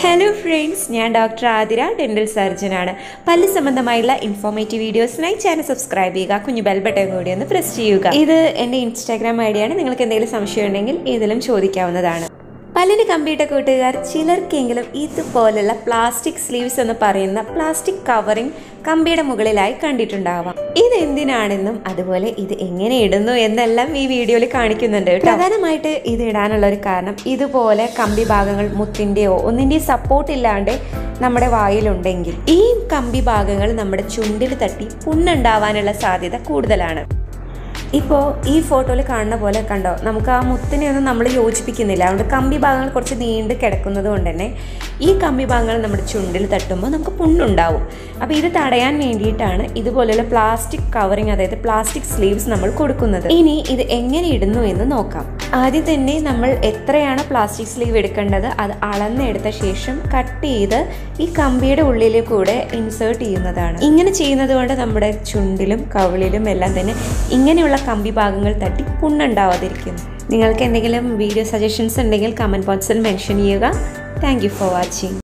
Hello friends ഞാൻ doctor Athira dental സർജനാണ് പല്ല് സംബന്ധമായുള്ള ഇൻഫോർമേറ്റീവ് വീഡിയോസിനായി ചാനൽ സബ്സ്ക്രൈബ് ചെയ്യുക കുഞ്ഞു ബെൽ ബട്ടൺ കൂടി ഒന്ന് പ്രസ് ചെയ്യുക. ഇത് എന്റെ ഇൻസ്റ്റാഗ്രാം ഐഡിയാണ് ഡിയാണ് നിങ്ങൾക്ക് എന്തെങ്കിലും സംശയം ഉണ്ടെങ്കിൽ ഇതിലും ചോദിക്കാവുന്നതാണ്. പല്ലിന് കമ്പിയിട്ട കൂട്ടുകാർ ചിലർക്കെങ്കിലും ഇതുപോലുള്ള പ്ലാസ്റ്റിക് സ്ലീവ്സ് എന്ന് പറയുന്ന പ്ലാസ്റ്റിക് കവറിംഗ് കമ്പിയുടെ മുകളിലായി കണ്ടിട്ടുണ്ടാവാം ഇത് എന്തിനാണെന്നും അതുപോലെ ഇത് എങ്ങനെ ഇടുന്നു എന്നെല്ലാം ഈ വീഡിയോയിൽ കാണിക്കുന്നുണ്ട്. പ്രധാനമായിട്ട് ഇത് ഇടാനുള്ള ഒരു കാരണം ഇതുപോലെ കമ്പി ഭാഗങ്ങൾ മുത്തിന്റെയോ ഒന്നിന്റെയോ സപ്പോർട്ട് ഇല്ലാണ്ട് നമ്മുടെ വായിലുണ്ടെങ്കിൽ ഈ കമ്പി ഭാഗങ്ങൾ നമ്മുടെ ചുണ്ടിൽ തട്ടി പുണ്ണുണ്ടാവാനുള്ള സാധ്യത കൂടുതലാണ് ഇപ്പോൾ ഈ ഫോട്ടോയിൽ കാണുന്ന പോലെ കണ്ടോ? നമുക്ക് ആ മുത്തിനെ ഒന്നും നമ്മൾ യോജിപ്പിക്കുന്നില്ല. അതുകൊണ്ട് കമ്പി ഭാഗങ്ങൾ കുറച്ച് നീണ്ട് കിടക്കുന്നത് കൊണ്ട് തന്നെ ഈ കമ്പി ഭാഗങ്ങൾ നമ്മുടെ ചുണ്ടിൽ തട്ടുമ്പോൾ നമുക്ക് പുണ്ണുണ്ടാവും. അപ്പോൾ ഇത് തടയാൻ വേണ്ടിയിട്ടാണ് ഇതുപോലെയുള്ള പ്ലാസ്റ്റിക് കവറിങ് അതായത് പ്ലാസ്റ്റിക് സ്ലീവ്സ് നമ്മൾ കൊടുക്കുന്നത്. ഇനി ഇത് എങ്ങനെ ഇടുന്നു എന്ന് നോക്കാം. ആദ്യം തന്നെ നമ്മൾ എത്രയാണ് പ്ലാസ്റ്റിക് സ്ലീവ് എടുക്കേണ്ടത് അത് അളന്നെടുത്ത ശേഷം കട്ട് ചെയ്ത് ഈ കമ്പിയുടെ ഉള്ളിൽ കൂടെ ഇൻസേർട്ട് ചെയ്യുന്നതാണ്. ഇങ്ങനെ ചെയ്യുന്നത് കൊണ്ട് നമ്മുടെ ചുണ്ടിലും കവിളിലും എല്ലാം തന്നെ ഇങ്ങനെയുള്ള കമ്പി ഭാഗങ്ങൾ തട്ടി പുണ്ണുണ്ടാവാതിരിക്കുന്നു. നിങ്ങൾക്ക് എന്തെങ്കിലും വീഡിയോ സജഷൻസ് ഉണ്ടെങ്കിൽ കമന്റ് ബോക്സിൽ മെൻഷൻ ചെയ്യുക. Thank for watching